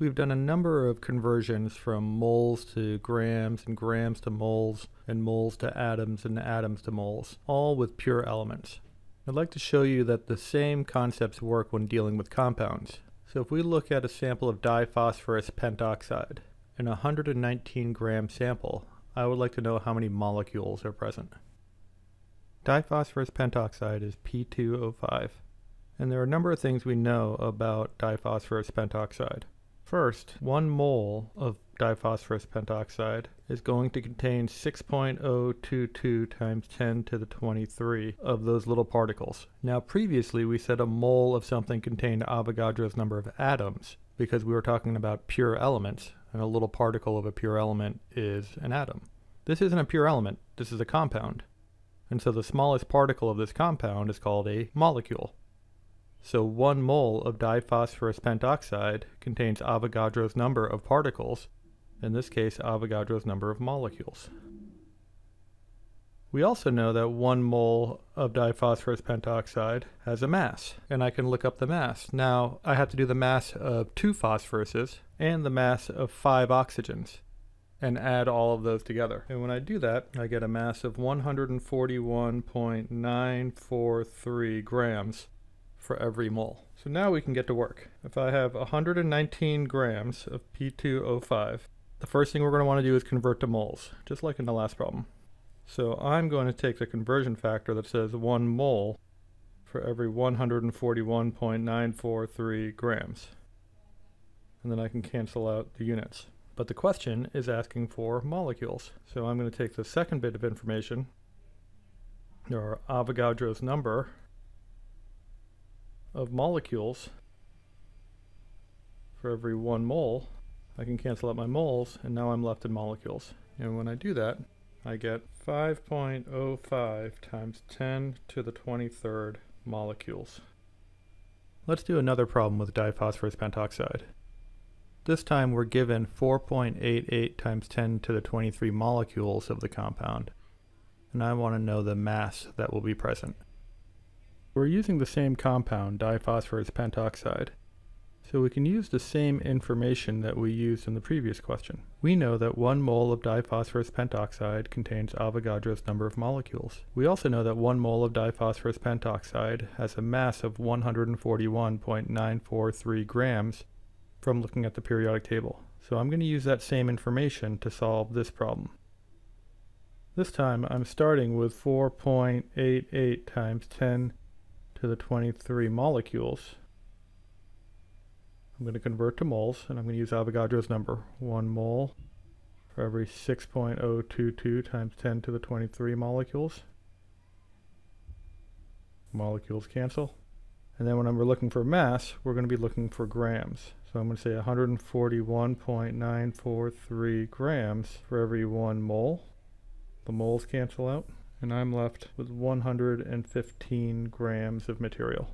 We've done a number of conversions from moles to grams and grams to moles and moles to atoms and atoms to moles, all with pure elements. I'd like to show you that the same concepts work when dealing with compounds. So if we look at a sample of diphosphorus pentoxide, in a 119 gram sample, I would like to know how many molecules are present. Diphosphorus pentoxide is P2O5, and there are a number of things we know about diphosphorus pentoxide. First, one mole of diphosphorus pentoxide is going to contain 6.022 times 10 to the 23 of those little particles. Now previously we said a mole of something contained Avogadro's number of atoms because we were talking about pure elements and a little particle of a pure element is an atom. This isn't a pure element, this is a compound. And so the smallest particle of this compound is called a molecule. So one mole of diphosphorus pentoxide contains Avogadro's number of particles, in this case Avogadro's number of molecules. We also know that one mole of diphosphorus pentoxide has a mass, and I can look up the mass. Now, I have to do the mass of two phosphoruses and the mass of five oxygens and add all of those together. And when I do that, I get a mass of 141.943 grams for every mole. So now we can get to work. If I have 119 grams of P2O5, the first thing we're going to want to do is convert to moles, just like in the last problem. So I'm going to take the conversion factor that says 1 mole for every 141.943 grams. And then I can cancel out the units. But the question is asking for molecules. So I'm going to take the second bit of information, or Avogadro's number, of molecules for every one mole, I can cancel out my moles, and now I'm left in molecules. And when I do that, I get 5.05 times 10 to the 23rd molecules. Let's do another problem with diphosphorus pentoxide. This time we're given 4.88 times 10 to the 23 molecules of the compound, and I want to know the mass that will be present. We're using the same compound, diphosphorus pentoxide, so we can use the same information that we used in the previous question. We know that one mole of diphosphorus pentoxide contains Avogadro's number of molecules. We also know that one mole of diphosphorus pentoxide has a mass of 141.943 grams from looking at the periodic table. So I'm going to use that same information to solve this problem. This time I'm starting with 4.88 times 10 to the 23 molecules. I'm going to convert to moles, and I'm going to use Avogadro's number. 1 mole for every 6.022 times 10 to the 23 molecules. Molecules cancel. And then when we're looking for mass, we're going to be looking for grams. So I'm going to say 141.943 grams for every 1 mole. The moles cancel out and I'm left with 115 grams of material.